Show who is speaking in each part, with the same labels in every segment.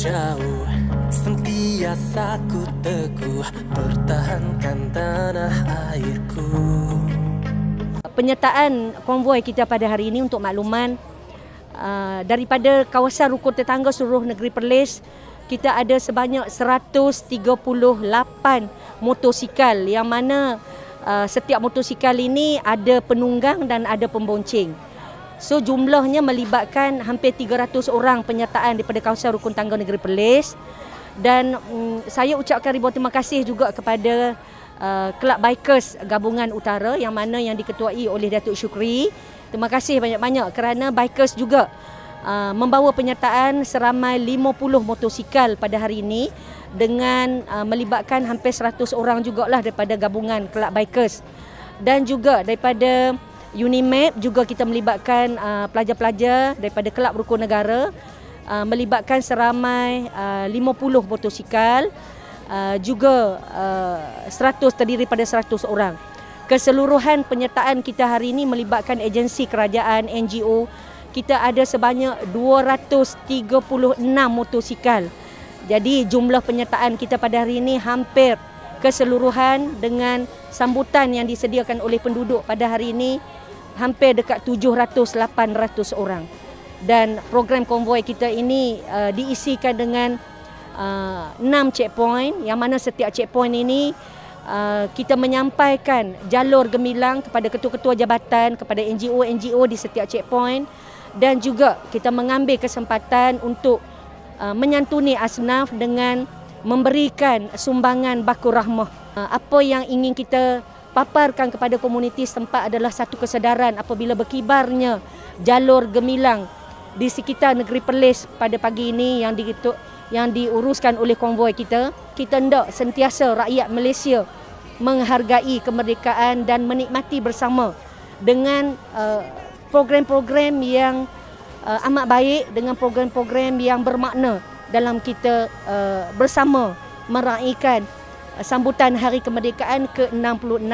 Speaker 1: jauh Sentiasa ku teguh Pertahankan tanah airku
Speaker 2: Penyertaan konvoi kita pada hari ini untuk makluman uh, daripada kawasan rukun tetangga seluruh negeri Perlis kita ada sebanyak 138 motosikal yang mana uh, setiap motosikal ini ada penunggang dan ada pembonceng. So jumlahnya melibatkan hampir 300 orang penyertaan daripada kawasan rukun tangga negeri Perlis dan um, saya ucapkan ribuan terima kasih juga kepada uh, Kelab Bikers Gabungan Utara yang mana yang diketuai oleh Datuk Syukri. Terima kasih banyak-banyak kerana bikers juga uh, membawa penyertaan seramai 50 motosikal pada hari ini dengan uh, melibatkan hampir 100 orang jugalah daripada gabungan Kelab Bikers dan juga daripada Unimap juga kita melibatkan uh, pelajar-pelajar daripada Kelab Rukun Negara uh, melibatkan seramai uh, 50 motosikal uh, juga uh, 100 terdiri pada 100 orang. Keseluruhan penyertaan kita hari ini melibatkan agensi kerajaan, NGO. Kita ada sebanyak 236 motosikal. Jadi jumlah penyertaan kita pada hari ini hampir keseluruhan dengan sambutan yang disediakan oleh penduduk pada hari ini hampir dekat 700-800 orang. Dan program konvoi kita ini uh, diisikan dengan uh, 6 checkpoint yang mana setiap checkpoint ini uh, kita menyampaikan jalur gemilang kepada ketua-ketua jabatan, kepada NGO-NGO di setiap checkpoint dan juga kita mengambil kesempatan untuk uh, menyantuni asnaf dengan memberikan sumbangan baku rahmah. Uh, apa yang ingin kita paparkan kepada komuniti setempat adalah satu kesedaran apabila berkibarnya jalur gemilang di sekitar negeri Perlis pada pagi ini yang di yang diuruskan oleh konvoi kita kita hendak sentiasa rakyat Malaysia menghargai kemerdekaan dan menikmati bersama dengan uh, program-program yang uh, amat baik dengan program-program yang bermakna dalam kita uh, bersama meraihkan sambutan Hari Kemerdekaan ke-66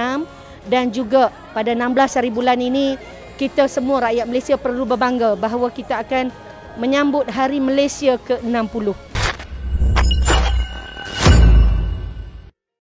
Speaker 2: dan juga pada 16 hari bulan ini kita semua rakyat Malaysia perlu berbangga bahawa kita akan menyambut Hari Malaysia ke-60.